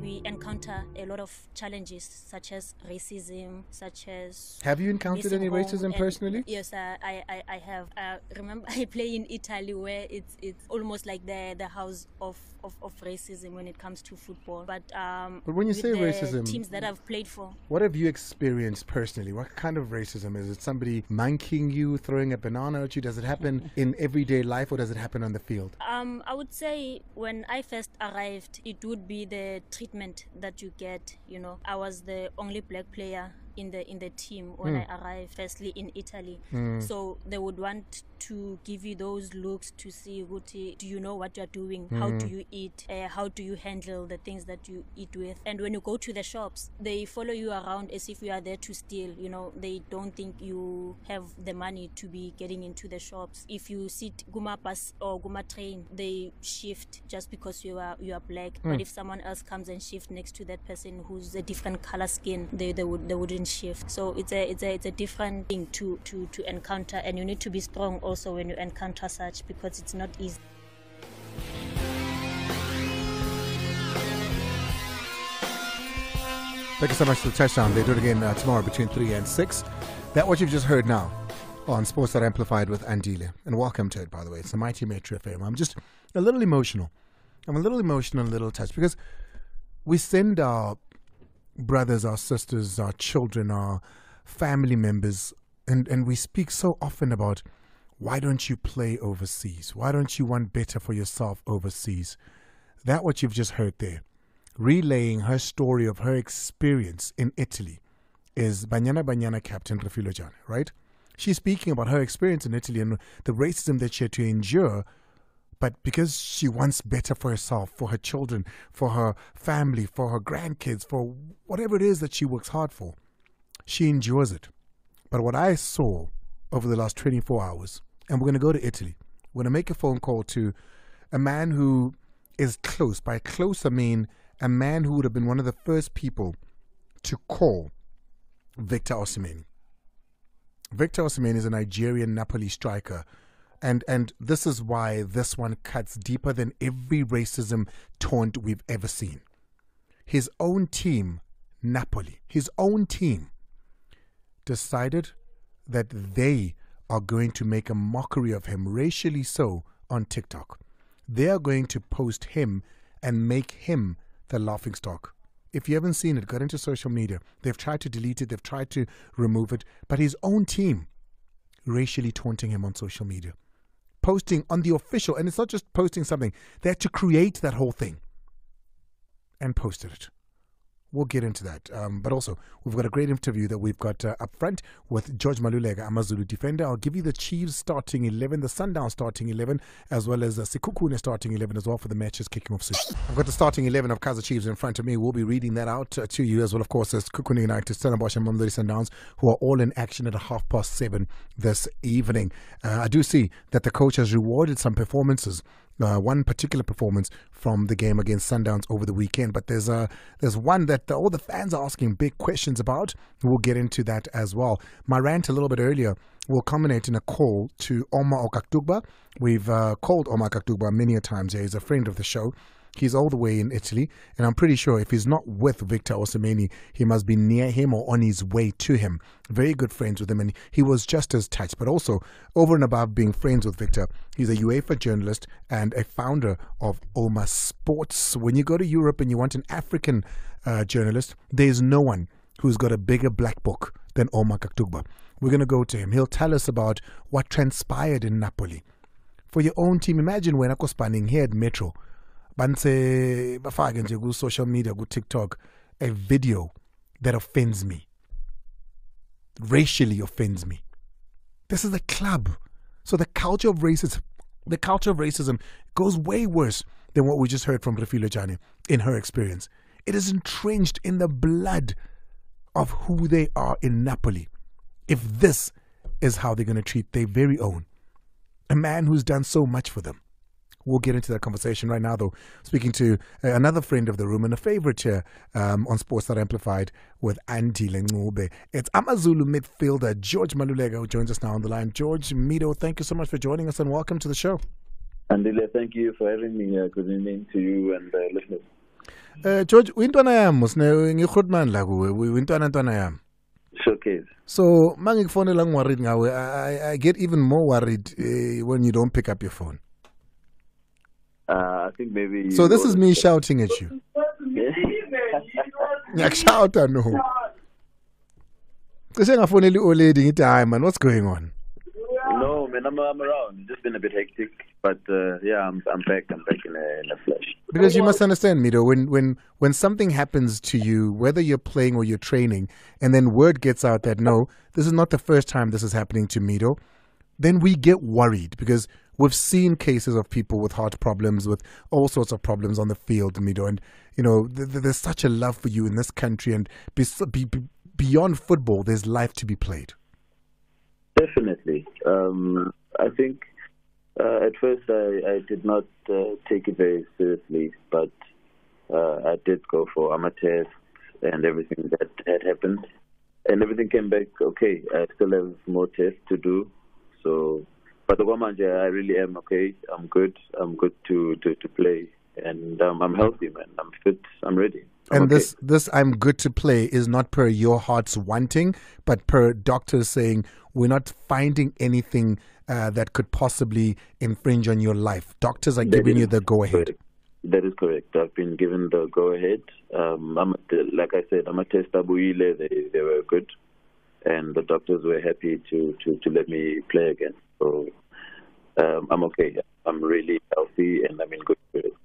we encounter a lot of challenges such as racism, such as Have you encountered any racism personally? Yes, uh, I, I, I have. Uh, remember, I play in Italy where it's it's almost like the the house of, of, of racism when it comes to football. But um, But when you say racism- teams that I've played for, What have you experienced personally? What kind of racism is it? Somebody monkeying you, throwing a banana at you? Does it happen in everyday life or does it happen on the field? Um, I would say when I first arrived, it would be the treatment that you get. You know, I was the only black player in the in the team when hmm. I arrived. Firstly in Italy, hmm. so they would want to give you those looks to see, Guti, do you know what you're doing? How do you eat? Uh, how do you handle the things that you eat with? And when you go to the shops, they follow you around as if you are there to steal. You know, they don't think you have the money to be getting into the shops. If you sit Guma bus or Guma train, they shift just because you are you are black. But if someone else comes and shift next to that person who's a different color skin, they, they would they wouldn't shift. So it's a it's a it's a different thing to to to encounter, and you need to be strong also when you encounter such because it's not easy. Thank you so much for the touchdown. They do it again uh, tomorrow between 3 and 6. That what you've just heard now on Sports Night Amplified with Andile. And welcome to it, by the way. It's the Mighty Metro FM. I'm just a little emotional. I'm a little emotional, a little touched because we send our brothers, our sisters, our children, our family members, and, and we speak so often about why don't you play overseas? Why don't you want better for yourself overseas? That what you've just heard there, relaying her story of her experience in Italy, is Banyana Banyana captain Refiloe Jane, right? She's speaking about her experience in Italy and the racism that she had to endure but because she wants better for herself, for her children, for her family, for her grandkids, for whatever it is that she works hard for, she endures it. But what I saw over the last 24 hours, and we're going to go to Italy, we're going to make a phone call to a man who is close. By close, I mean a man who would have been one of the first people to call Victor Osimhen. Victor Osimhen is a Nigerian Napoli striker. And and this is why this one cuts deeper than every racism taunt we've ever seen. His own team, Napoli, his own team, decided that they are going to make a mockery of him, racially so, on TikTok. They are going to post him and make him the laughing stock. If you haven't seen it, go into social media. They've tried to delete it, they've tried to remove it, but his own team racially taunting him on social media. Posting on the official, and it's not just posting something, they had to create that whole thing and posted it. We'll get into that. Um, but also, we've got a great interview that we've got uh, up front with George Maluleka, Amazulu defender. I'll give you the Chiefs starting 11, the Sundown starting 11, as well as uh, Sekhukhune starting 11 as well for the matches kicking off soon. I've got the starting 11 of Kaizer Chiefs in front of me. We'll be reading that out uh, to you as well, of course, as Kukune United, Stellenbosch, and Mamelodi Sundowns, who are all in action at half past seven this evening. Uh, I do see that the coach has rewarded some performances uh, one particular performance from the game against Sundowns over the weekend. But there's a there's one that all the fans are asking big questions about. We'll get into that as well. My rant a little bit earlier will culminate in a call to Oma Akatugba. We've uh, called Oma Akatugba many a times. He's a friend of the show. He's all the way in Italy, and I'm pretty sure if he's not with Victor Osimhen, he must be near him or on his way to him. Very good friends with him, and he was just as touched. But also, over and above being friends with Victor, he's a UEFA journalist and a founder of Oma Sports. When you go to Europe and you want an African uh, journalist, there's no one who's got a bigger black book than Oma Akatugba. We're going to go to him. He'll tell us about what transpired in Napoli. For your own team, imagine when I spanning here at Metro banse bafake nje ku-social media ku-tiktok a video that offends me. Racially offends me. This is a club. So the culture of racism the culture of racism goes way worse than what we just heard from Refiloe Jane in her experience. It is entrenched in the blood of who they are in Napoli. If this is how they're going to treat their very own a man who's done so much for them We'll get into that conversation right now, though. Speaking to uh, another friend of the room and a favorite here um, on Sports Night Amplified with Andile Ncube. It's Amazulu midfielder George Maluleka who joins us now on the line. George Mido, thank you so much for joining us and welcome to the show. Andile, thank you for having me here. Good evening to you and uh, listeners. Uh, George, uyintwana yami usine ngikhulumani la kuwe uyintwana ntwana yami. Showcase. So mangikufonela ngiworried ngawe I, I get even more worried uh, when you don't pick up your phone. I think maybe. So this is me shouting at you. Shout Ngiyakushouta no. Cishe ngafonela i-old lady ngithi hayi man what's going on? No, man, I'm, I'm around. It's just been a bit hectic, but uh, yeah, I'm I'm back. I'm back in the, in a flash Because you must understand, Mido, when when when something happens to you, whether you're playing or you're training, and then word gets out that no, this is not the first time this is happening to Mido, then we get worried because we've seen cases of people with heart problems, with all sorts of problems on the field, Mido, and you know th- th- there's such a love for you in this country, and be, be, beyond football, there's life to be played. Definitely. Um, I think uh, at first I, I did not uh, take it very seriously, but uh, I did go for AMA tests and everything that had happened. And everything came back okay. I still have more tests to do. So, but the woman, I really am okay. I'm good. I'm good to, to, to play. And um, I'm healthy, man. I'm fit. I'm ready. I'm and okay. this this I'm good to play is not per your heart's wanting, but per doctors saying we're not finding anything uh, that could possibly infringe on your life. Doctors are That giving you the go ahead. That is correct. I've been given the go ahead. Um, I'm, like I said, I'm a test abuile. They they were good, and the doctors were happy to to, to let me play again. So um, I'm okay. I'm really healthy and I'm in good spirits.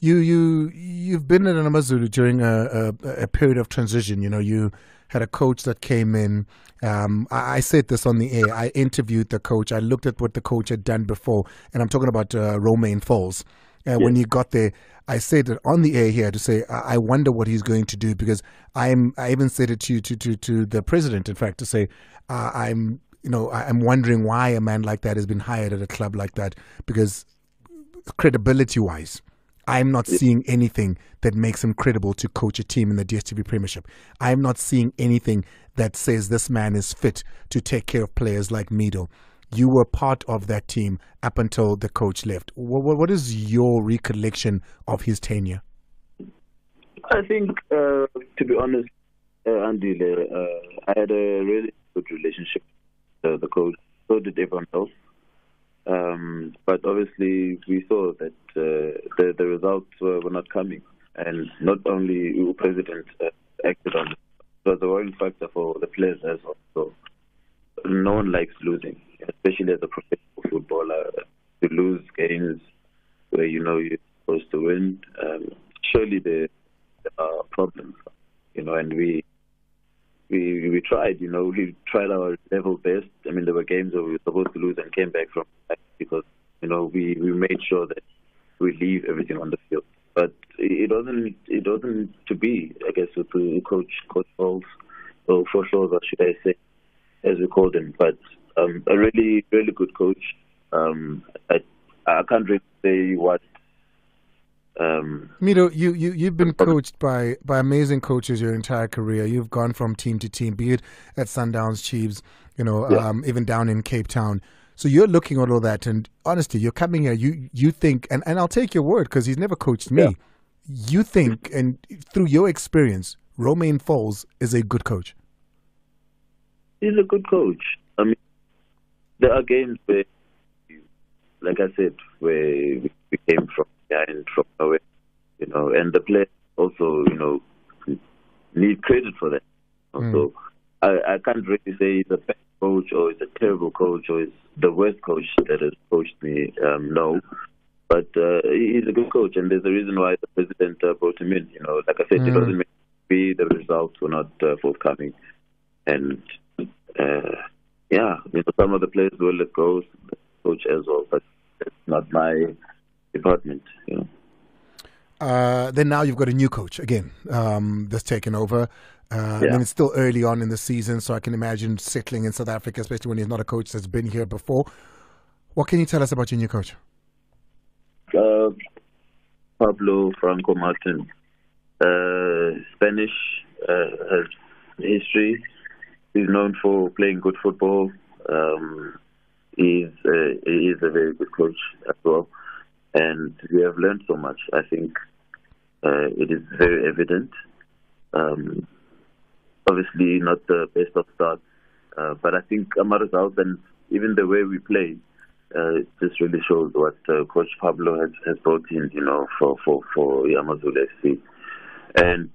You you you've been at Amazulu during a, a, a period of transition. You know, you had a coach that came in. Um, I, I said this on the air. I interviewed the coach. I looked at what the coach had done before, and I'm talking about uh, Romain Folz. Uh, When he got there, I said it on the air here to say I wonder what he's going to do because I'm. I even said it to to to, to the president. In fact, to say uh, I'm. You know, I'm wondering why a man like that has been hired at a club like that because credibility wise, I'm not seeing anything that makes him credible to coach a team in the DSTV Premiership. I'm not seeing anything that says this man is fit to take care of players like Mido. You were part of that team up until the coach left. What, what is your recollection of his tenure? I think, uh, to be honest, uh, Andile, uh, I had a really good relationship with uh, the coach. So did everyone else. Um, but obviously, we saw that uh, the, the results were, were not coming. And not only the president uh, acted on it, but a worrying factor for the players as well. So no one likes losing, especially as a professional footballer. To lose games where you know you're supposed to win, um, surely there are problems, you know, and we we we tried, you know, we tried our level best. I mean, there were games where we were supposed to lose and came back from because you know we we made sure that we leave everything on the field. But it wasn't it wasn't to be, I guess, with coach coach Folz or for sure, should I say, as we called him. But um, a really really good coach. Um, I I can't really say what. Um, Miro, you, you, you've been coached by, by amazing coaches your entire career. You've gone from team to team, be it at Sundowns, Chiefs, you know, Yeah. um, even down in Cape Town. So you're looking at all that, and honestly, you're coming here. You you think, and, and I'll take your word because he's never coached me. Yeah. You think, and through your experience, Romain Folz is a good coach. he's a good coach. I mean, there are games where, like I said, where we came from behind, from nowhere, you know, and the players also, you know, need credit for that. So I, I can't really say he's a bad coach or he's a terrible coach or he's the worst coach that has coached me. Um, no. But uh, he's a good coach, and there's a reason why the president uh, brought him in. You know, like I said, it Mm. doesn't mean be the results were not uh, forthcoming, and some of the players will let go, coach as well, but it's not my department. You know. Uh, then now you've got a new coach again um, that's taken over. Uh, Yeah. And it's still early on in the season, so I can imagine settling in South Africa, especially when he's not a coach that's been here before. What can you tell us about your new coach? Uh, Pablo Franco Martin, uh, Spanish, uh, has history. He's known for playing good football. Um, is a very good coach as well, and we have learned so much. I think uh, it is very evident. Um, obviously, not the best of starts, uh, but I think our results and even the way we play uh, just really shows what uh, Coach Pablo has, has brought in, you know, for for for Yamazulu FC. And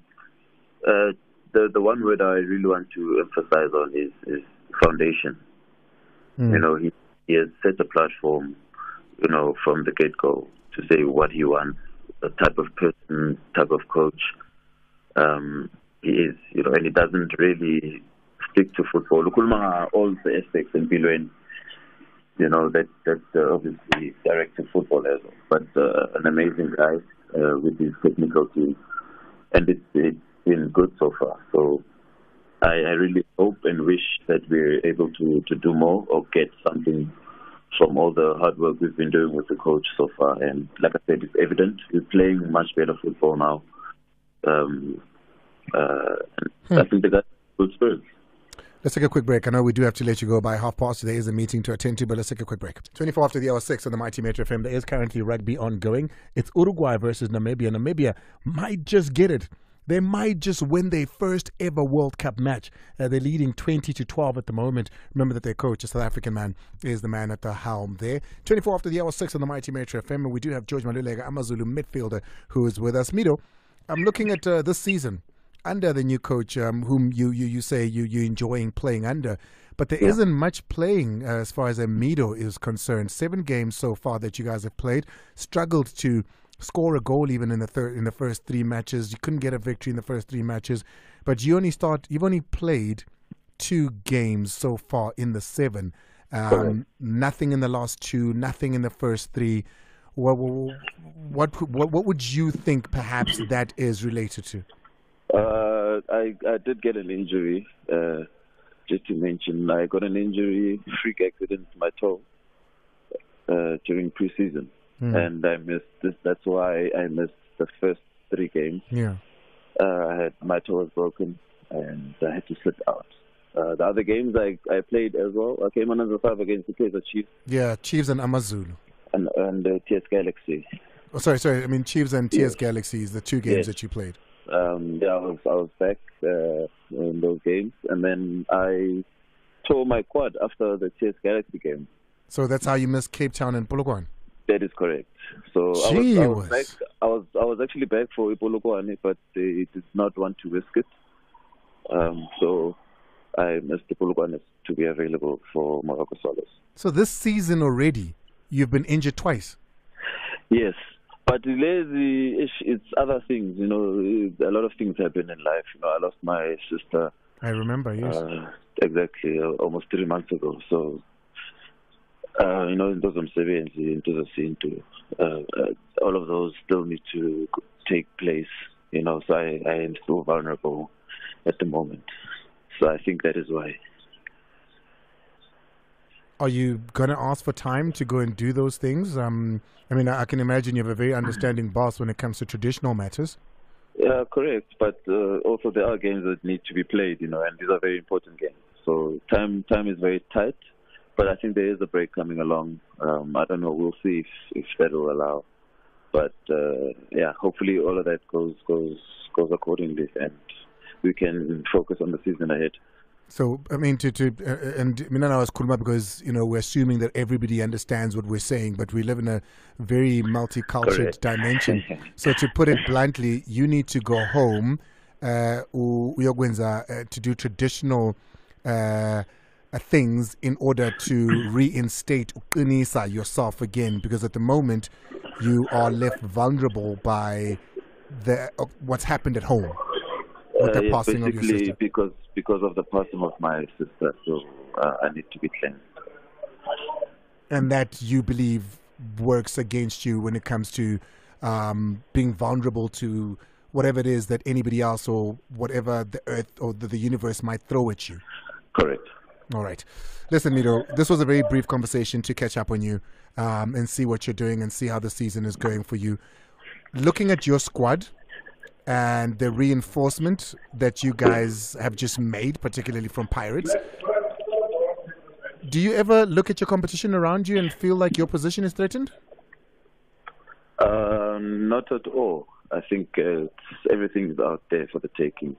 uh, the the one word I really want to emphasize on is, is foundation. Mm. You know, he, he has set a platform, you know, from the get go to say what he wants, the type of person, type of coach um, he is, you know, and he doesn't really stick to football. all the aspects in Bilwen, you know, that that uh, obviously directed football as well. But uh, an amazing guy uh, with his technical team, and it's, it's been good so far. So I, I really hope and wish that we're able to, to do more or get something from all the hard work we've been doing with the coach so far. And like I said, it's evident we're playing much better football now. Um, uh, hmm. I think they got good spirits. Let's take a quick break. I know we do have to let you go by half past. There is a meeting to attend to, but let's take a quick break. 24 after the hour 6 on the Mighty Metro FM. There is currently rugby ongoing. It's Uruguay versus Namibia. Namibia might just get it. They might just win their first ever World Cup match. Uh, they're leading 20 to 12 at the moment. Remember that their coach, a South African man, is the man at the helm there. 24 after the hour 6 on the Mighty Metro FM. And we do have George Maluleka, Amazulu midfielder, who is with us. Mido, I'm looking at uh, this season under the new coach, um, whom you, you, you say you, you're enjoying playing under. But there yeah. not much playing uh, as far as Mido is concerned. Seven games so far that you guys have played. Struggled to score a goal even in the third in the first three matches. You couldn't get a victory in the first three matches, but you only start you've only played two games so far in the seven. Um, nothing in the last two, nothing in the first three. What, what what what would you think perhaps that is related to? Uh, I I did get an injury. Uh, just to mention, I got an injury, freak accident, my toe uh, during preseason mm. and I missed this. That's why I missed the first three games. Yeah, uh, I had my toe was broken, and I had to sit out. Uh, the other games I I played as well. I came on as a five against the Kaizer Chiefs. Yeah, Chiefs and Amazulu. And and uh, TS Galaxy. Oh, sorry, sorry. I mean Chiefs and TS Galaxy is the two games yes. that you played. Um, yeah, I was I was back uh, in those games, and then I tore my quad after the TS Galaxy game. So that's how you missed Cape Town and Polokwane. That is correct. So I was, I was, back, I was I was actually back for Ipolokwane, but they did not want to risk it. Um, so I missed Ipolokwane to be available for Moroka Swallows. So this season already, you've been injured twice. Yes, but lazy it's other things. You know, a lot of things happen in life. You know, I lost my sister. I remember. Yes. Uh, exactly, uh, almost three months ago. So uh, you know, into zomsebenzi, into the into uh, uh, all of those still need to take place, you know, so I, I am still vulnerable at the moment. So I think that is why. Are you going to ask for time to go and do those things? Um, I mean, I can imagine you have a very understanding boss when it comes to traditional matters. Yeah, correct. But uh, also there are games that need to be played, you know, and these are very important games. So time time is very tight but I think there is a break coming along. Um, I don't know. We'll see if, if that will allow. But uh, yeah, hopefully all of that goes goes goes accordingly, and we can focus on the season ahead. So I mean, to to uh, and Minana was Kurma because you know we're assuming that everybody understands what we're saying, but we live in a very multicultural dimension. so to put it bluntly, you need to go home, uh, uh to do traditional. Uh, things in order to reinstate Uqinisa yourself again because at the moment you are left vulnerable by the uh, what's happened at home with the uh, passing of your sister. because because of the passing of my sister so uh, I need to be cleansed. And that you believe works against you when it comes to um, being vulnerable to whatever it is that anybody else or whatever the earth or the, the universe might throw at you? Correct all right. Listen, Mido, this was a very brief conversation to catch up on you um, and see what you're doing and see how the season is going for you. Looking at your squad and the reinforcement that you guys have just made, particularly from Pirates, do you ever look at your competition around you and feel like your position is threatened? Uh, not at all. I think uh, everything is out there for the taking.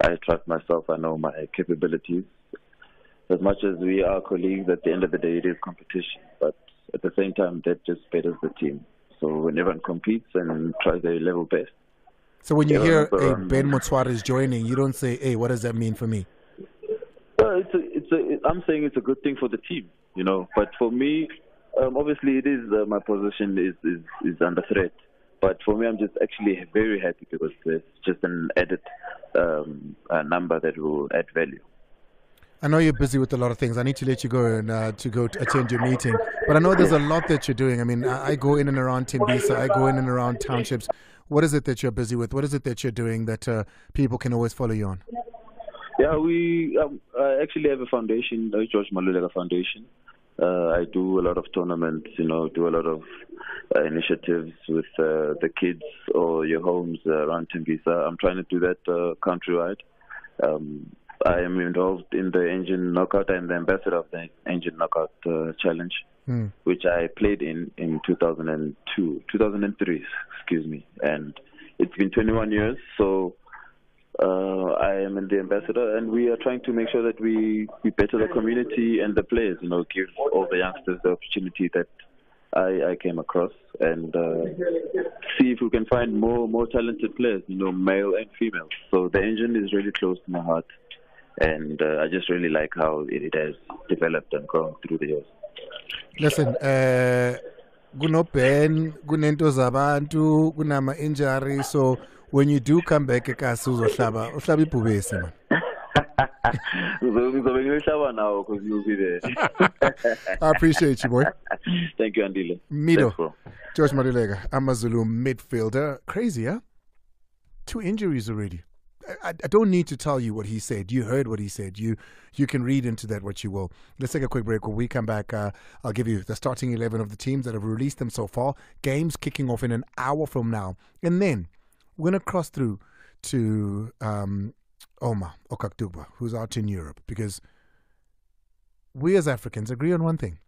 I trust myself. I know my capabilities. As much as we are colleagues, at the end of the day, it is competition. But at the same time, that just betters the team. So when everyone competes and tries their level best. So when you yeah, hear hey, Ben Motshwari is joining, you don't say, "Hey, what does that mean for me?" Well, it's a, it's a, I'm saying it's a good thing for the team, you know. But for me, um, obviously, it is uh, my position is, is is under threat. But for me, I'm just actually very happy because it's just an added um, number that will add value. I know you're busy with a lot of things. I need to let you go and uh, to go to attend your meeting. But I know there's a lot that you're doing. I mean, I, go in and around Tembisa. I go in and around townships. What is it that you're busy with? What is it that you're doing that uh, people can always follow you on? Yeah, we um, actually have a foundation, the George Maluleka Foundation. Uh, I do a lot of tournaments, you know, do a lot of uh, initiatives with uh, the kids or your homes around Tembisa. I'm trying to do that uh, countrywide. Um, I am involved in the Engen Knockout. I'm the ambassador of the Engen Knockout uh, Challenge, mm. which I played in in 2002, 2003, excuse me. And it's been 21 years, so uh, I am the ambassador, and we are trying to make sure that we, we better the community and the players. You know, give all the youngsters the opportunity that I, I came across, and uh, see if we can find more more talented players. You know, male and female. So the Engen is really close to my heart, and uh, I just really like how it, has developed and grown through the years. Listen, uh, kunoben kunento zabantu kunama injury so when you do come back ekasi uzohlaba uhlaba ibhubesi man. Ngizobe ngiyohlaba nawo because you'll be there. I appreciate you boy. Thank you andile. Mido. George maluleka amazulu midfielder. Crazy huh? Two injuries already I, I, don't need to tell you what he said. You heard what he said. You you can read into that what you will. Let's take a quick break. When we come back, uh, I'll give you the starting eleven of the teams that have released them so far. Games kicking off in an hour from now, and then we're going to cross through to um, Oma Akatugba, who's out in Europe, because we as Africans agree on one thing,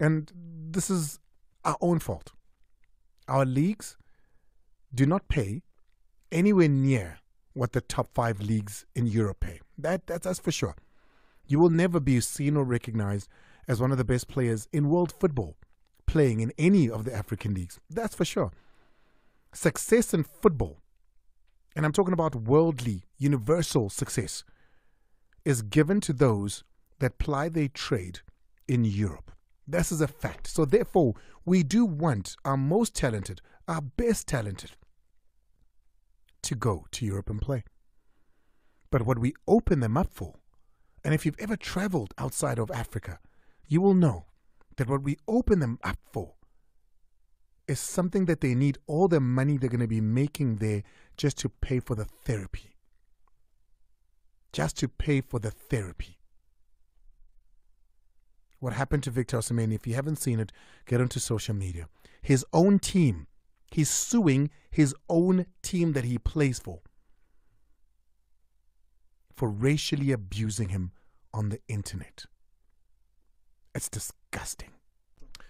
and this is our own fault. Our leagues do not pay anywhere near what the top five leagues in Europe pay. That, that's, that's for sure. You will never be seen or recognized as one of the best players in world football playing in any of the African leagues. That's for sure. Success in football and I'm talking about worldly, universal success, is given to those that ply their trade in Europe. This is a fact. So, therefore, we do want our most talented, our best talented, to go to Europe and play. But what we open them up for, and if you've ever traveled outside of Africa, you will know that what we open them up for is something that they need all the money they're going to be making there just to pay for the therapy. Just to pay for the therapy. What happened to Victor Osimhen, if you haven't seen it, get onto social media. His own team, he's suing his own team that he plays for for racially abusing him on the internet. It's disgusting.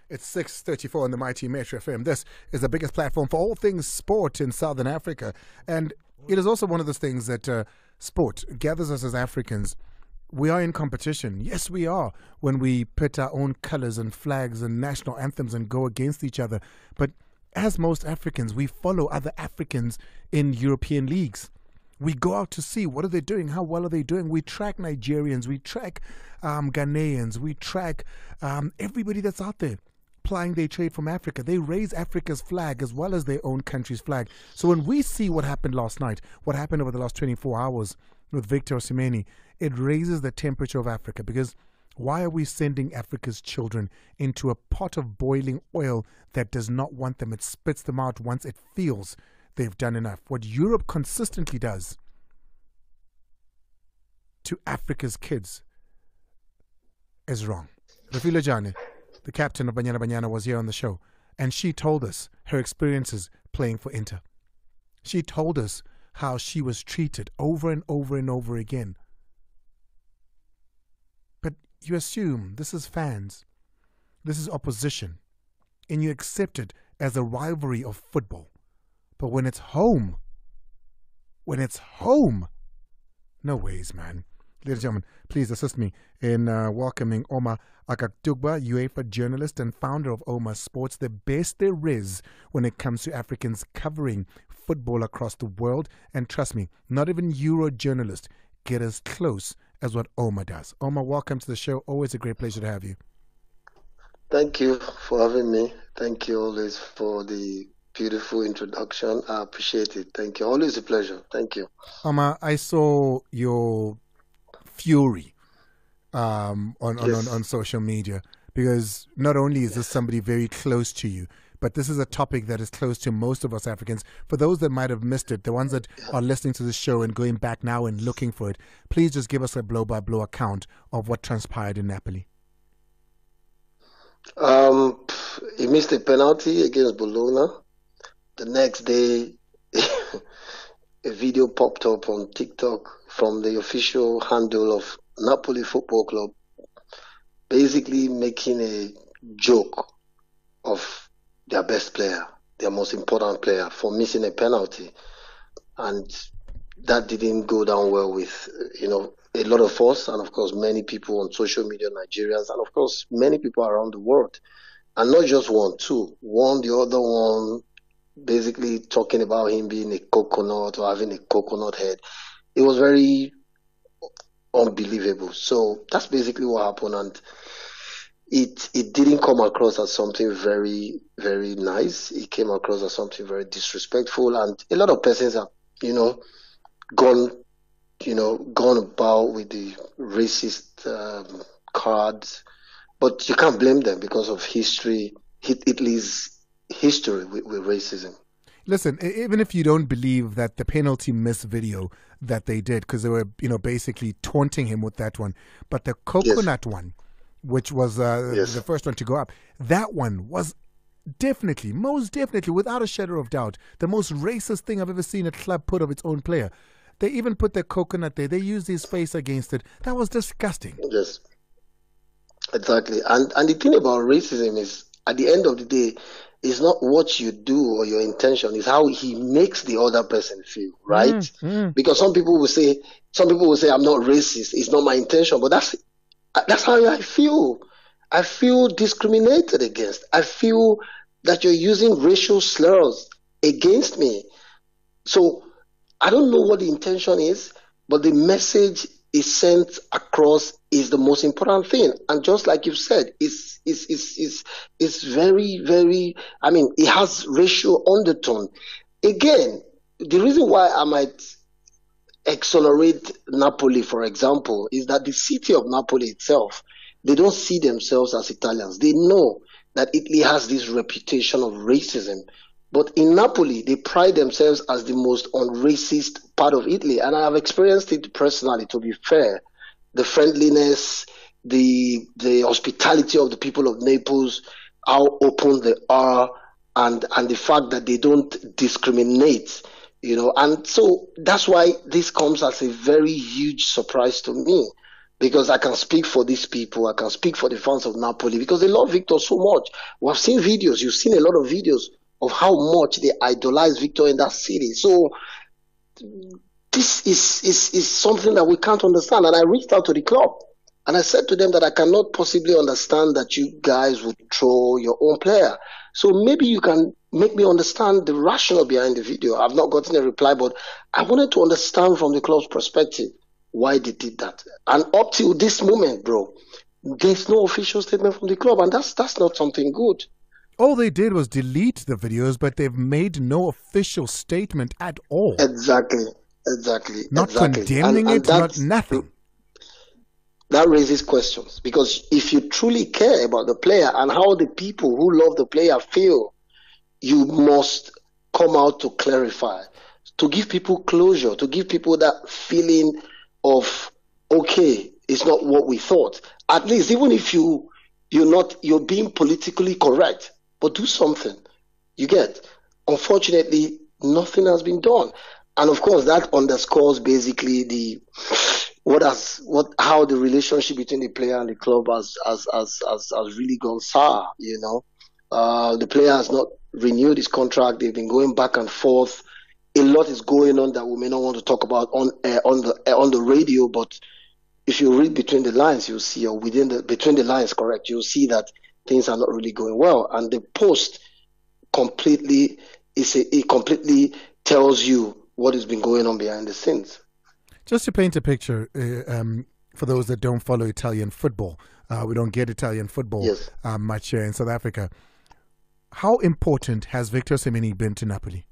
It's 6.34 on the Mighty Metro FM. This is the biggest platform for all things sport in Southern Africa. And it is also one of those things that uh, sport gathers us as Africans. We are in competition. Yes, we are when we put our own colors and flags and national anthems and go against each other. But as most Africans, we follow other Africans in European leagues. We go out to see what are they doing, how well are they doing. We track Nigerians, we track um, Ghanaians, we track um, everybody that's out there plying their trade from Africa. They raise Africa's flag as well as their own country's flag. So when we see what happened last night, what happened over the last 24 hours with Victor Osimhen, it raises the temperature of Africa because why are we sending Africa's children into a pot of boiling oil that does not want them? It spits them out once it feels they've done enough. What Europe consistently does to Africa's kids is wrong. Refiloe Jane the captain of Banyana Banyana, was here on the show, and she told us her experiences playing for Inter. She told us how she was treated over and over and over again. You assume this is fans, this is opposition, and you accept it as a rivalry of football. But when it's home, when it's home, no ways, man. Ladies and gentlemen, please assist me in uh, welcoming Oma Akatugba, UEFA journalist and founder of Oma Sports, the best there is when it comes to Africans covering football across the world. And trust me, not even Euro journalists get as close as what Oma does. Oma, welcome to the show. Always a great pleasure to have you. Thank you for having me. Thank you always for the beautiful introduction. I appreciate it. Thank you. Always a pleasure. Thank you. Oma, I saw your fury um, on, yes. on, on, social media because not only is this somebody very close to you, but this is a topic that is close to most of us Africans. For those that might have missed it, the ones that are listening to the show and going back now and looking for it, please just give us a blow by blow account of what transpired in Napoli. Um, he missed a penalty against Bologna. The next day, a video popped up on TikTok from the official handle of Napoli Football Club, basically making a joke of their best player, their most important player, for missing a penalty, and that didn't go down well with you know a lot of us, and of course many people on social media, Nigerians, and of course many people around the world, and not just one, two, one, the other one, basically talking about him being a coconut or having a coconut head. It was very unbelievable. So that's basically what happened, and it it didn't come across as something very very nice. It came across as something very disrespectful, and a lot of persons have you know gone you know gone about with the racist um, cards, but you can't blame them because of history. Italy's history with, with racism. Listen, even if you don't believe that the penalty miss video that they did, because they were, you know, basically taunting him with that one, but the coconut yes. one, which was uh, yes. the first one to go up, that one was definitely, most definitely, without a shadow of doubt, the most racist thing I've ever seen a club put of its own player. They even put their coconut there. They used his face against it. That was disgusting. Yes, exactly. And and the thing about racism is, at the end of the day, it's not what you do or your intention, it's how he makes the other person feel, right? Mm, mm. Because some people will say, some people will say, I'm not racist, it's not my intention, but that's that's how I feel. I feel discriminated against. I feel that you're using racial slurs against me. So I don't know what the intention is, but the message is sent across is the most important thing. And just like you've said, it's it's it's it's, it's very very. I mean, it has racial undertone. Again, the reason why I might exonerate Napoli, for example, is that the city of Napoli itself, they don't see themselves as Italians. They know that Italy has this reputation of racism. But in Napoli, they pride themselves as the most unracist part of Italy. And I have experienced it personally, to be fair. The friendliness, the the hospitality of the people of Naples, how open they are, and and the fact that they don't discriminate, you know. And so that's why this comes as a very huge surprise to me. Because I can speak for these people, I can speak for the fans of Napoli because they love Victor so much. We have seen videos, you've seen a lot of videos of how much they idolize Victor in that city. So this is, is, is something that we can't understand. And I reached out to the club and I said to them that I cannot possibly understand that you guys would throw your own player. So maybe you can make me understand the rationale behind the video. I've not gotten a reply, but I wanted to understand from the club's perspective why they did that. And up till this moment, bro, there's no official statement from the club, and that's that's not something good. All they did was delete the videos, but they've made no official statement at all. Exactly. Exactly. Not exactly. condemning and, and it, not nothing. That raises questions because if you truly care about the player and how the people who love the player feel, you must come out to clarify, to give people closure, to give people that feeling of okay, it's not what we thought. At least even if you you're not you're being politically correct, but do something. You get. Unfortunately, nothing has been done and of course that underscores basically the what has what how the relationship between the player and the club has has has has, has really gone sour you know Uh, the player has not renewed his contract. They've been going back and forth. A lot is going on that we may not want to talk about on uh, on the uh, on the radio. But if you read between the lines, you'll see, or within the between the lines, correct, you'll see that things are not really going well. And the post completely is a, it completely tells you what has been going on behind the scenes. Just to paint a picture, uh, um, for those that don't follow Italian football, uh, we don't get Italian football yes. um, much here in South Africa. How important has Victor Osimhen been to Napoli?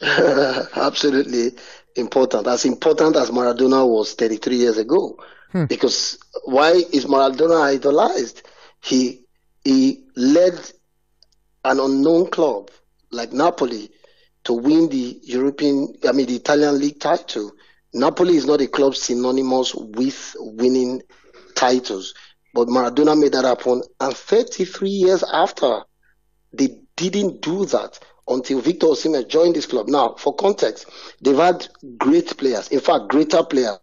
Absolutely important. As important as Maradona was 33 years ago. Hmm. Because why is Maradona idolized? He he led an unknown club like Napoli to win the European, I mean, the Italian league title. Napoli is not a club synonymous with winning titles, but Maradona made that happen. And 33 years after, they didn't do that until Victor Osimhen joined this club. Now, for context, they've had great players, in fact, greater players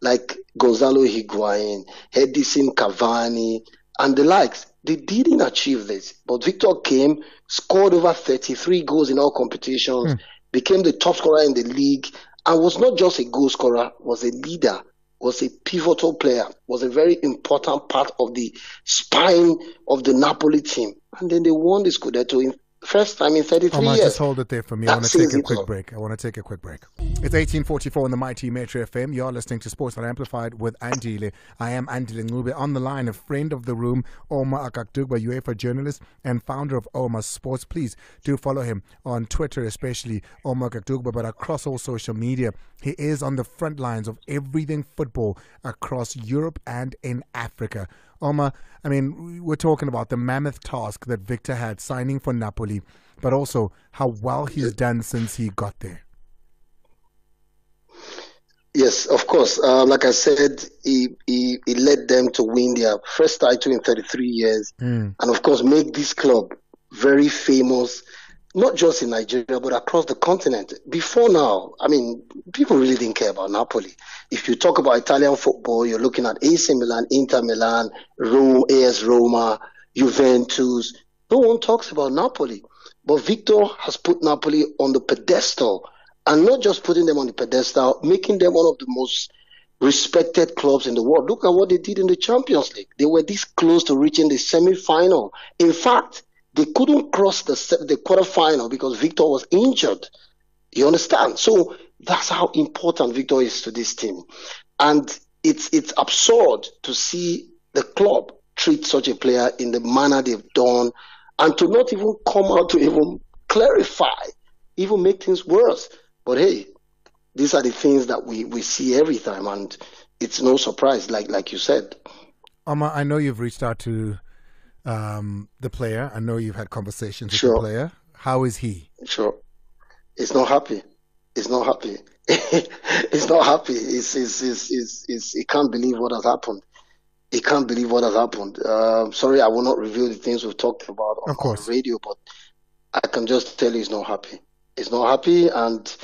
like Gonzalo Higuain, Edinson Cavani, and the likes. They didn't achieve this, but Victor came, scored over 33 goals in all competitions, mm. became the top scorer in the league, and was not just a goal scorer, was a leader, was a pivotal player, was a very important part of the spine of the Napoli team. And then they won the Scudetto in First time in 33 Oma, years. just hold it there for me. I want to take a quick break. I want to take a quick break. It's 1844 on the Mighty Metro FM. You're listening to Sports Night Amplified with Andile. I am Andile Ncube. On the line, a friend of the room, Oma Akatugba, UEFA journalist and founder of Oma Sports. Please do follow him on Twitter, especially Oma Akatugba, but across all social media. He is on the front lines of everything football across Europe and in Africa. Oma, I mean, we're talking about the mammoth task that Victor had signing for Napoli, but also how well he's done since he got there. Yes, of course. Uh, like I said, he, he, he led them to win their first title in 33 years, mm. and of course, make this club very famous not just in Nigeria, but across the continent. Before now, I mean, people really didn't care about Napoli. If you talk about Italian football, you're looking at AC Milan, Inter Milan, Rome, AS Roma, Juventus. No one talks about Napoli. But Victor has put Napoli on the pedestal, and not just putting them on the pedestal, making them one of the most respected clubs in the world. Look at what they did in the Champions League. They were this close to reaching the semi-final. In fact, they couldn't cross the the quarterfinal because Victor was injured. You understand? So that's how important Victor is to this team, and it's it's absurd to see the club treat such a player in the manner they've done, and to not even come out to even clarify, even make things worse. But hey, these are the things that we, we see every time, and it's no surprise, like like you said. Oma, I know you've reached out to um, the player. I know you've had conversations with the player. How is he? Sure. He's not happy. He's not happy. he's not happy. He's, he's, he's, he's, he can't believe what has happened. He can't believe what has happened. Uh, sorry, I will not reveal the things we've talked about on, of course. on the radio, but I can just tell you he's not happy. He's not happy, and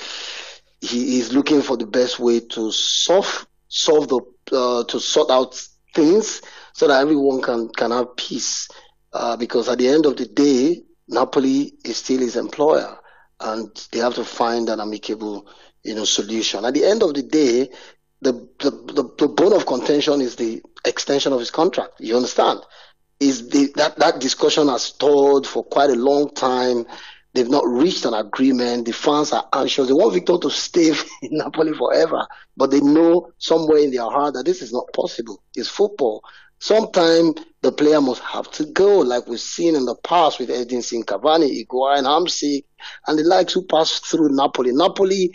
he is looking for the best way to solve solve the uh, to sort out things so that everyone can, can have peace. Uh, because at the end of the day, Napoli is still his employer and they have to find an amicable, you know, solution. At the end of the day, the, the, the, the bone of contention is the extension of his contract. You understand? Is the, that, that discussion has stalled for quite a long time. They've not reached an agreement. The fans are anxious. They want Victor to stay in Napoli forever, but they know somewhere in their heart that this is not possible. It's football. Sometimes the player must have to go, like we've seen in the past with Edinson Cavani, Higuain, Hamsik, and the likes who pass through Napoli. Napoli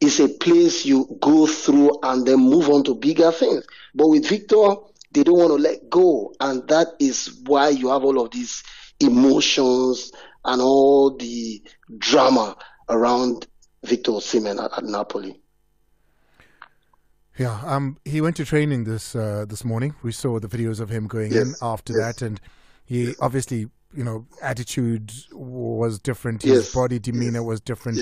is a place you go through and then move on to bigger things. But with Victor, they don't want to let go. And that is why you have all of these emotions and all the drama around Victor Osimhen at, at Napoli. Yeah, um, he went to training this uh, this morning. We saw the videos of him going yes. in after yes. that, and he obviously, you know, attitude was different. His yes. body demeanor was different.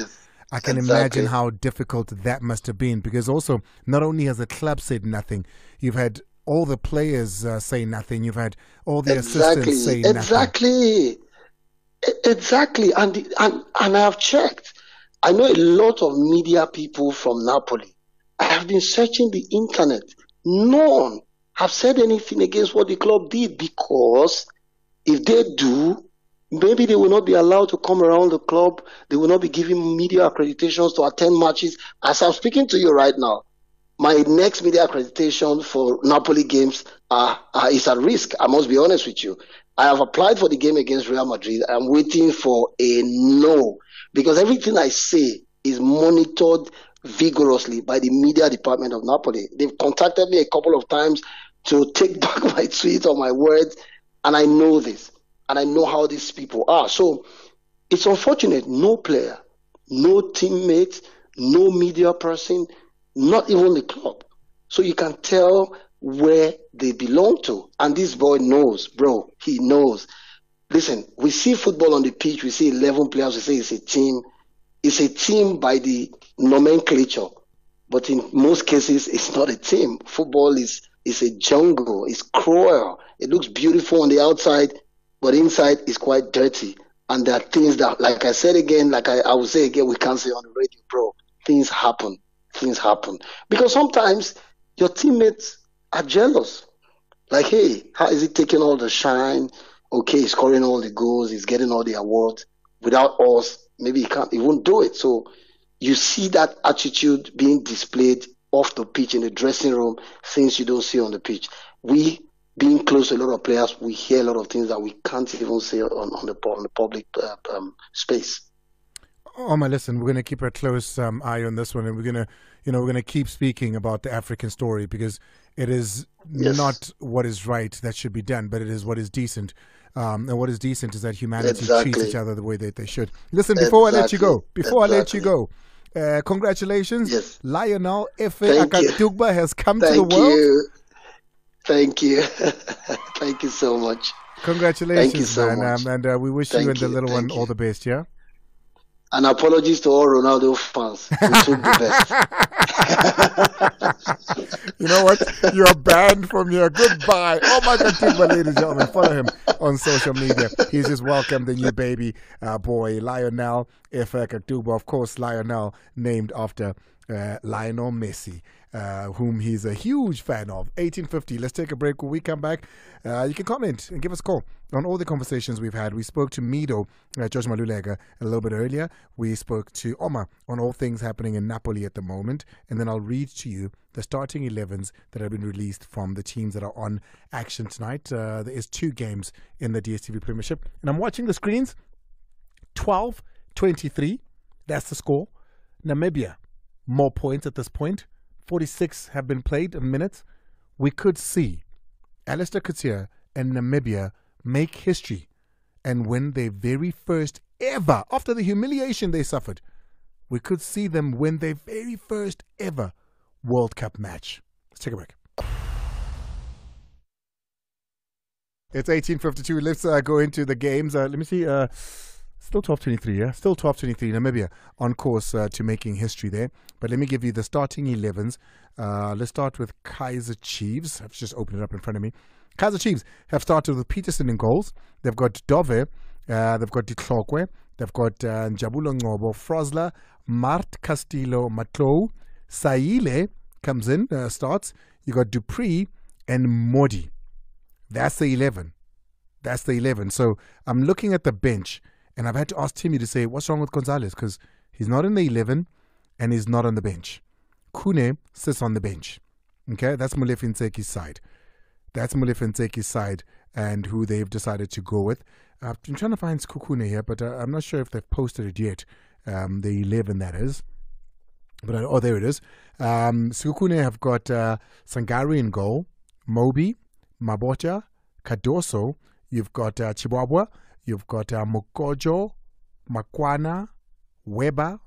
I can exactly. imagine how difficult that must have been because also not only has the club said nothing, you've had all the players uh, say nothing. You've had all the exactly. assistants say exactly. Exactly. Exactly. And, and, and I have checked. I know a lot of media people from Napoli. I have been searching the internet. None have said anything against what the club did because if they do, maybe they will not be allowed to come around the club. They will not be given media accreditations to attend matches. As I'm speaking to you right now, my next media accreditation for Napoli games uh, uh, is at risk. I must be honest with you. I have applied for the game against Real Madrid. I'm waiting for a no because everything I say is monitored vigorously by the media department of Napoli. They've contacted me a couple of times to take back my tweets or my words, and I know this, and I know how these people are. So it's unfortunate. No player, no teammate, no media person not even the club. So you can tell where they belong to. And this boy knows, bro, he knows. Listen, we see football on the pitch, we see 11 players, we say it's a team. It's a team by the nomenclature. But in most cases, it's not a team. Football is, is a jungle. It's cruel. It looks beautiful on the outside, but inside is quite dirty. And there are things that, like I said again, like I, I will say again, we can't say on the radio, bro. Things happen things happen. Because sometimes your teammates are jealous. Like, hey, how is he taking all the shine? Okay, he's scoring all the goals, he's getting all the awards. Without us, maybe he can't, he won't do it. So you see that attitude being displayed off the pitch in the dressing room, things you don't see on the pitch. We, being close to a lot of players, we hear a lot of things that we can't even say on, on the on the public uh, um, space. Oh my, listen, we're going to keep a close um, eye on this one, and we're going to, you know, we're going to keep speaking about the African story because it is yes. not what is right that should be done, but it is what is decent. Um, and what is decent is that humanity exactly. treats each other the way that they should. Listen, before exactly. I let you go, before exactly. I let you go, uh, congratulations, yes. Lionel Efe Akatugba has come Thank to the world. You. Thank you. Thank you so much. Congratulations, Thank you so man. Much. Um, and uh, we wish Thank you and the little one all the best, yeah? And apologies to all Ronaldo fans. We took the best. you know what? You're banned from here. Goodbye. Oh my God, ladies and gentlemen. Follow him on social media. He's just welcomed the new baby uh, boy, Lionel Efe Akatugba. Of course, Lionel named after uh, Lionel Messi uh, whom he's a huge fan of. 1850. Let's take a break. When we come back, uh, you can comment and give us a call on all the conversations we've had. We spoke to Mido, uh, George Maluleka, a little bit earlier. We spoke to Oma on all things happening in Napoli at the moment. And then I'll read to you the starting 11s that have been released from the teams that are on action tonight. Uh, there is two games in the DSTV Premiership. And I'm watching the screens. 12 23. That's the score. Namibia, more points at this point. 46 have been played a minute, we could see Allister Coetzee and Namibia make history and win their very first ever, after the humiliation they suffered, we could see them win their very first ever World Cup match. Let's take a break. It's 1852. Let's uh, go into the games. Uh, let me see. Uh, Still 12.23, yeah? Still 12.23. Namibia on course uh, to making history there. But let me give you the starting 11s. Uh, let's start with Kaizer Chiefs. I've just opened it up in front of me. Kaizer Chiefs have started with Peterson in goals. They've got Dove. Uh, they've got Ditlokwe. They've got uh, Njabulo Ngcobo, Mart Castillo, Matlou. Saile comes in, uh, starts. You got Dupree and Modi. That's the 11. That's the 11. So I'm looking at the bench. And I've had to ask Timmy to say, what's wrong with Gonzalez? Because he's not in the 11 and he's not on the bench. Khune sits on the bench. Okay, that's Molefi Ntseki's side. That's Molefi Ntseki's side and who they've decided to go with. Uh, I'm trying to find Sekhukhune here, but uh, I'm not sure if they've posted it yet. Um, the 11 that is. But uh, oh, there it is. Um, Sekhukhune have got uh, Sangari in goal, Mobi, Mabocha, Cardoso. You've got uh, Tshibwabwa. You've got uh, Mokotjo, Makwana, Weber,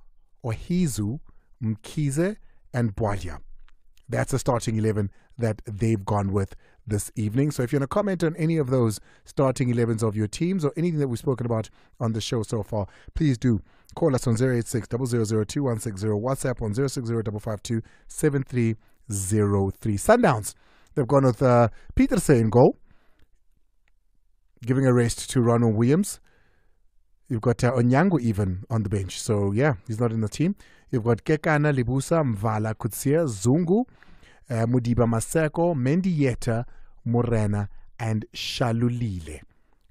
Ohizu, Mkize, and Bwalia. That's the starting 11 that they've gone with this evening. So if you want to comment on any of those starting 11s of your teams or anything that we've spoken about on the show so far, please do call us on 086 0002 WhatsApp on 060 552 7303. Sundowns They've gone with uh, Pieterse in goal, giving a rest to Ronwen Williams. You've got uh, Onyango even on the bench. So, yeah, he's not in the team. You've got Kekana, Lebusa, Mvala, Kutsia, Zungu, uh, Modiba Maseko, Mendieta, Morena, and Shalulile.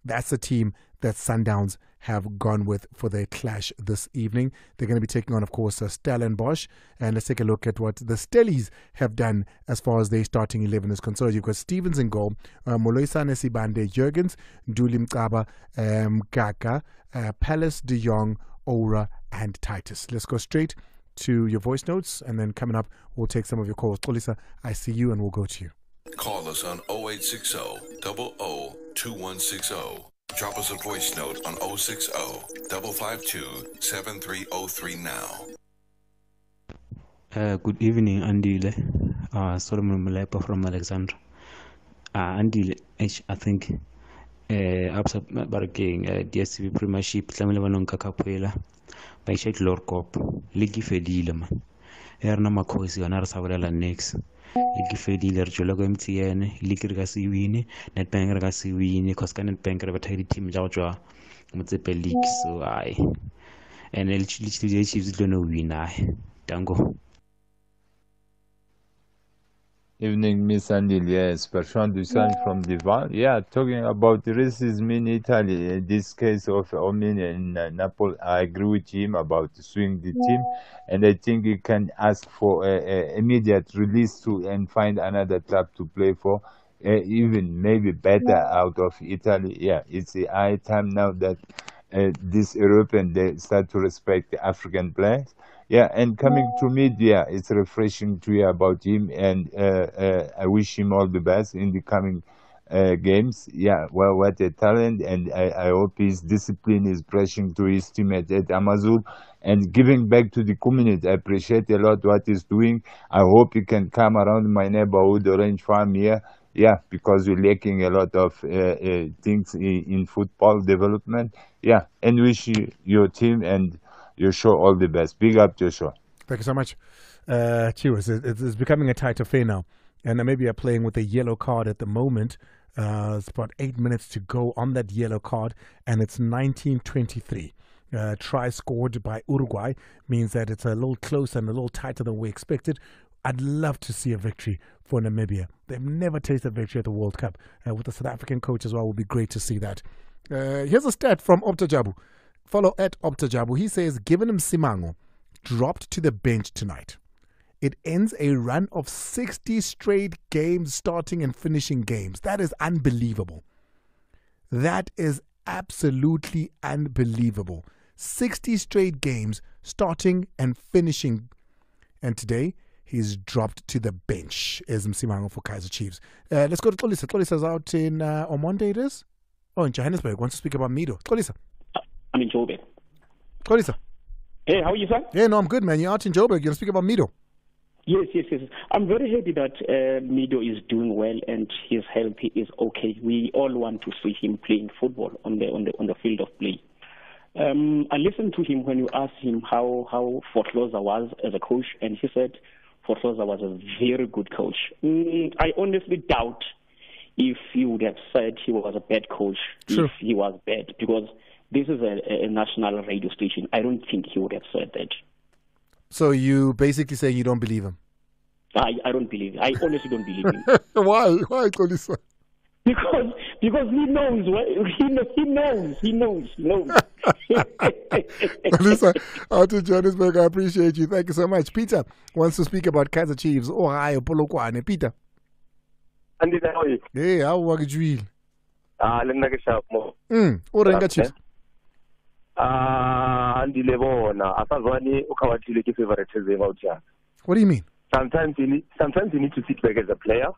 That's the team that Sundowns have gone with for their clash this evening. They're going to be taking on, of course, uh, Stellenbosch. And let's take a look at what the Stellies have done as far as their starting 11 is concerned. You've got Stevens in goal, uh, Moloisane Sibande, Jurgens, Dulim Kaba, um, Kaka, uh, Palace, De Jong, Ora, and Titus. Let's go straight to your voice notes. And then coming up, we'll take some of your calls. Polisa, I see you, and we'll go to you. Call us on 0860 00 2160. Drop us a voice note on 060 552 7303 now. Uh, good evening, Andile. Uh, Solomon Malepa from Alexandra. Uh, Andile, I think uh, absa barakeng uh, DSTV Premiership tlamehile ba nonka cup ela ba isha Lord Cup league e fedile man rena makhosi yona re sa bolela next league e fedile re tswela ko mtn league re ka se wine netbank re ka se wine cause ka netbank re batha di-team tja go tswa motsepe league so ai and le chiefs tlo no win ai tango Evening, Miss Andil. Yes, Bertrand Dusan from Divan. Yeah, talking about racism in Italy. In this case of Omin in uh, Napoli, I agree with him about suing the team, and I think he can ask for uh, immediate release to and find another club to play for, uh, even maybe better out of Italy. Yeah, it's the high time now that uh, this European they start to respect the African players. Yeah, and coming to media, it's refreshing to hear about him, and uh, uh, I wish him all the best in the coming uh, games. Yeah, well, what a talent, and I, I hope his discipline is pressing to his teammate at Amazon and giving back to the community. I appreciate a lot what he's doing. I hope he can come around my neighborhood, Orange Farm here. Yeah, because we're lacking a lot of uh, uh, things in, in, football development. Yeah, and wish you, your team and show all the best. Big up show. Thank you so much. Uh, cheers. It's, becoming a tight affair now. And Namibia playing with a yellow card at the moment. Uh, it's about eight minutes to go on that yellow card, and it's 1923. Uh, try scored by Uruguay means that it's a little closer and a little tighter than we expected. I'd love to see a victory for Namibia. They've never tasted a victory at the World Cup. Uh, with the South African coach as well, it would be great to see that. Uh, here's a stat from Opta Jabu. Follow at Optajabu. He says, Given Msimango dropped to the bench tonight. It ends a run of 60 straight games, starting and finishing games. That is unbelievable. That is absolutely unbelievable. 60 straight games, starting and finishing. And today, he's dropped to the bench as Msimango for Kaizer Chiefs. Uh, let's go to Tolisa. Tolisa's out in, uh, on Monday it is? Oh, in Johannesburg. Wants to speak about Mido. Tolisa. I'm in Joburg. Tolisa. Hey, how are you, sir? Yeah, no, I'm good, man. You're out in Joburg. You're going to speak about Mido. Yes, yes, yes. I'm very happy that uh, Mido is doing well and his health is okay. We all want to see him playing football on the on the on the field of play. Um, I listened to him when you asked him how how Fortloza was as a coach, and he said Fortloza was a very good coach. Mm, I honestly doubt if he would have said he was a bad coach if he was bad because this is a, a national radio station. I don't think he would have said that. So you basically saying you don't believe him? I, I don't believe him. I honestly don't believe him. Why? Why, Tolisa? Because because he knows what he knows he knows he knows he knows. Tolisa, out to Johannesburg, I appreciate you. Thank you so much. Peter wants to speak about Kaizer Chiefs. Oh hi, Polokwane. Peter. Andy, how are you? Hey, how are you? Ah, le nna ke sharp mo. Mm, o reng ka Chiefs? Ah, Ah, andile bona asazwani ukhawathile ke favoritism out here. What do you mean? Sometimes you need sometimes you need to sit back as a player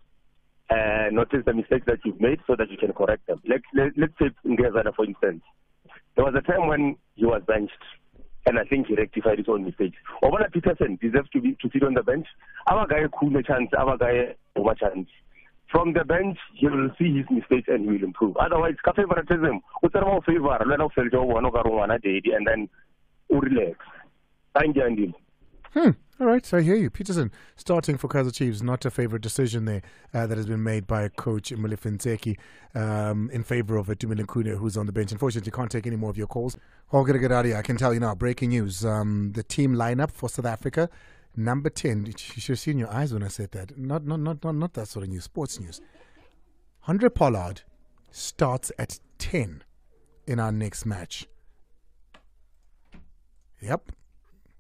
and notice the mistakes that you've made so that you can correct them. Let, let, let's take Ngezana for instance. There was a time when he was benched and I think he rectified his own mistakes. Obana Peterson deserves to be to sit on the bench. Our guy cool chance, our guy over chance. From the bench, he will see his mistakes and he will improve. Otherwise, ka favoritism, o tsara mo favor, le na o felja o bona ka rongwana dedi and then o relax. Thank you, Andy. Hmm. All right, I hear you. Peterson starting for Kaizer Chiefs, not a favorite decision there uh, that has been made by coach Molefi Ntseki um, in favor of Itumeleng Khune, who's on the bench. Unfortunately, can't take any more of your calls. All going to get out of here. I can tell you now, breaking news. Um, the team lineup for South Africa, number 10. You should have seen your eyes when I said that. Not, not, not, not, not that sort of news, sports news. Handré Pollard starts at 10 in our next match. Yep,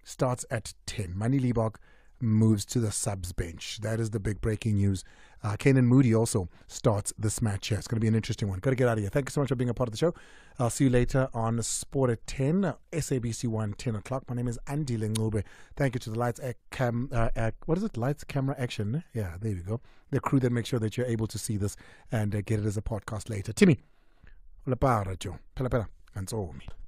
starts at 10. Manie Libbok moves to the subs bench. That is the big breaking news. Uh, Canan Moodie also starts this match here. It's going to be an interesting one. Got to get out of here. Thank you so much for being a part of the show. I'll see you later on Sport at 10, uh, SABC 1, 10 o'clock. My name is Andile Ncube. Thank you to the Lights, uh, cam, uh, what is it? Lights, Camera, Action. Yeah, there we go. The crew that make sure that you're able to see this and uh, get it as a podcast later. Timmy, pela, pela,